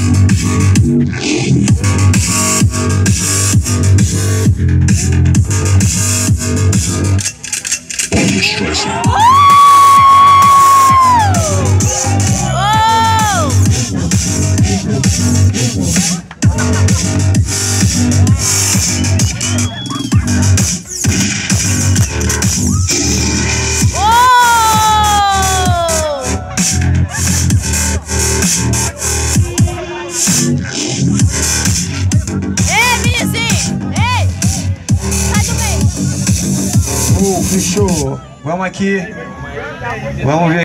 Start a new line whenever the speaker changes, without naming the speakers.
Ei, Ei, Vinizinho! Ei! Sai do meio!
Uh, fechou! Vamos aqui! Vamos ver